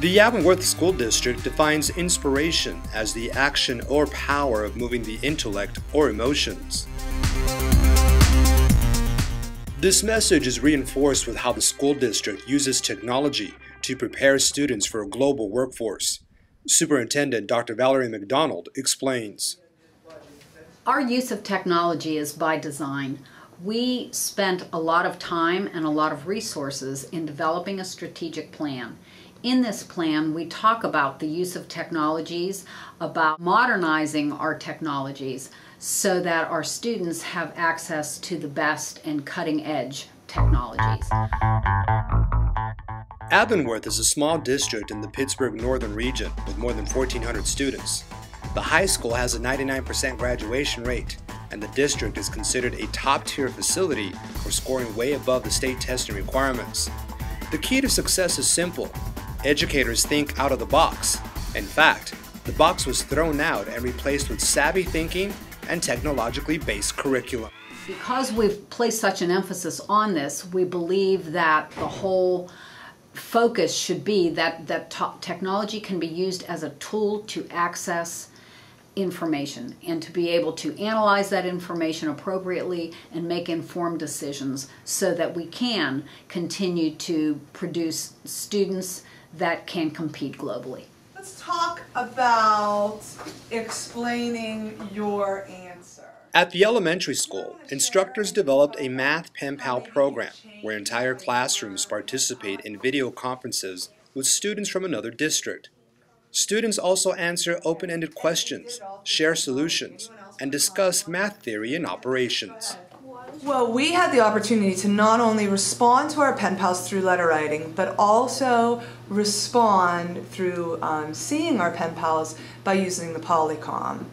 The Avonworth School District defines inspiration as the action or power of moving the intellect or emotions. This message is reinforced with how the school district uses technology to prepare students for a global workforce. Superintendent Dr. Valerie McDonald explains. Our use of technology is by design. We spent a lot of time and a lot of resources in developing a strategic plan. In this plan, we talk about the use of technologies, about modernizing our technologies so that our students have access to the best and cutting edge technologies. Avonworth is a small district in the Pittsburgh Northern region with more than 1,400 students. The high school has a 99% graduation rate, and the district is considered a top tier facility for scoring way above the state testing requirements. The key to success is simple educators think out of the box. In fact, the box was thrown out and replaced with savvy thinking and technologically based curriculum. Because we've placed such an emphasis on this, we believe that the whole focus should be that, that technology can be used as a tool to access information and to be able to analyze that information appropriately and make informed decisions so that we can continue to produce students that can compete globally. Let's talk about explaining your answer. At the elementary school, instructors developed a Math Pen Pal program where entire classrooms participate in video conferences with students from another district. Students also answer open-ended questions, share solutions, and discuss math theory and operations. Well, we had the opportunity to not only respond to our pen pals through letter writing, but also respond through um, seeing our pen pals by using the Polycom.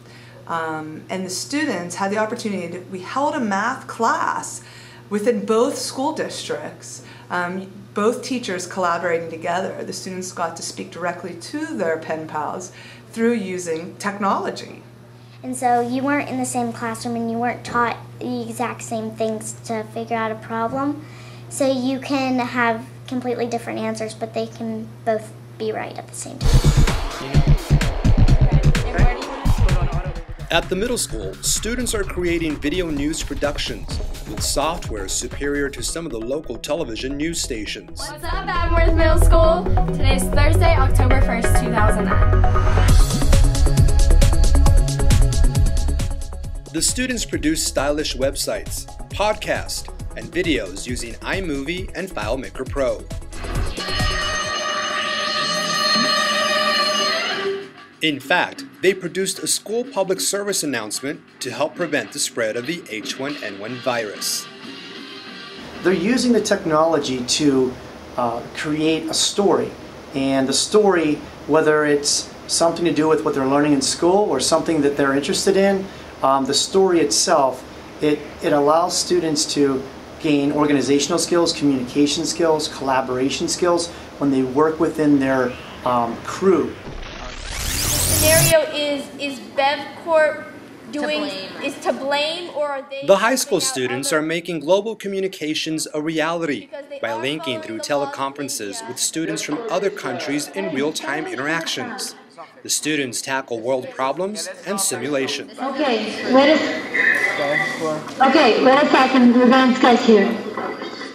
Um, and the students had the opportunity to, we held a math class within both school districts, um, both teachers collaborating together. The students got to speak directly to their pen pals through using technology. And so you weren't in the same classroom and you weren't taught the exact same things to figure out a problem. So you can have completely different answers, but they can both be right at the same time. At the middle school, students are creating video news productions with software superior to some of the local television news stations. What's up, Avonworth Middle School? Today is Thursday, October 1st, 2009. The students produce stylish websites, podcasts, and videos using iMovie and FileMaker Pro. In fact, they produced a school public service announcement to help prevent the spread of the H1N1 virus. They're using the technology to uh, create a story, and the story, whether it's something to do with what they're learning in school or something that they're interested in, um, the story itself, it, it allows students to gain organizational skills, communication skills, collaboration skills when they work within their um, crew. The scenario is is BevCorp doing to is to blame or are they The high school students are making global communications a reality by linking through teleconferences with students from other countries in real-time interactions. The students tackle world problems and simulation. Okay, wait a, okay, wait a second, we're going to discuss here.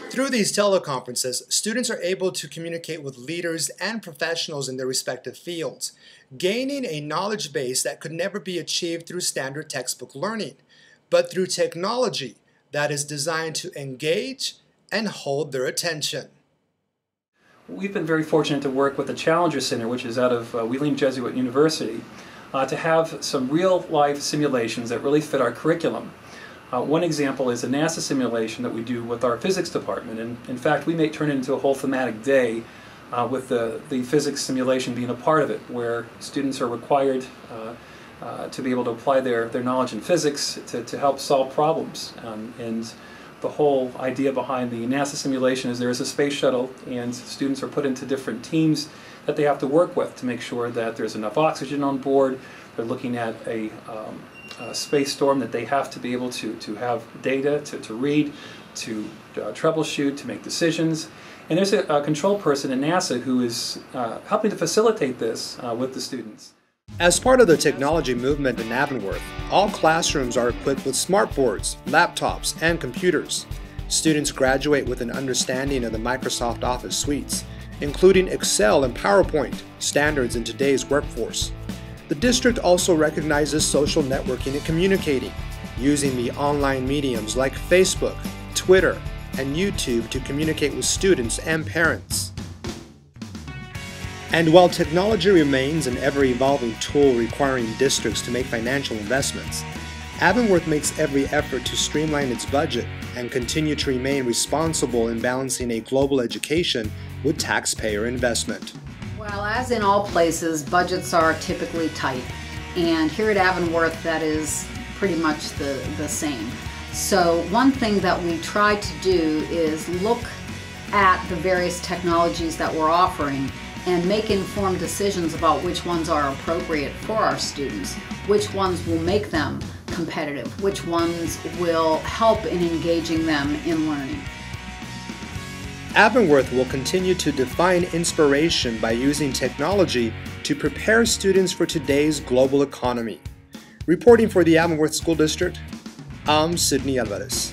Through these teleconferences, students are able to communicate with leaders and professionals in their respective fields, gaining a knowledge base that could never be achieved through standard textbook learning, but through technology that is designed to engage and hold their attention. We've been very fortunate to work with the Challenger Center, which is out of uh, Wheeling Jesuit University, uh, to have some real-life simulations that really fit our curriculum. Uh, one example is a NASA simulation that we do with our physics department, and in fact we may turn it into a whole thematic day uh, with the, the physics simulation being a part of it, where students are required uh, uh, to be able to apply their, their knowledge in physics to, to help solve problems. Um, and the whole idea behind the NASA simulation is there is a space shuttle and students are put into different teams that they have to work with to make sure that there's enough oxygen on board. They're looking at a, um, a space storm that they have to be able to, to have data to, to read, to uh, troubleshoot, to make decisions. And there's a, a control person in NASA who is uh, helping to facilitate this uh, with the students. As part of the technology movement in Avonworth, all classrooms are equipped with smartboards, laptops, and computers. Students graduate with an understanding of the Microsoft Office suites, including Excel and PowerPoint, standards in today's workforce. The district also recognizes social networking and communicating, using the online mediums like Facebook, Twitter, and YouTube to communicate with students and parents. And while technology remains an ever evolving tool requiring districts to make financial investments, Avonworth makes every effort to streamline its budget and continue to remain responsible in balancing a global education with taxpayer investment. Well, as in all places, budgets are typically tight. And here at Avonworth, that is pretty much the, the same. So one thing that we try to do is look at the various technologies that we're offering and make informed decisions about which ones are appropriate for our students, which ones will make them competitive, which ones will help in engaging them in learning. Avonworth will continue to define inspiration by using technology to prepare students for today's global economy. Reporting for the Avonworth School District, I'm Sydney Alvarez.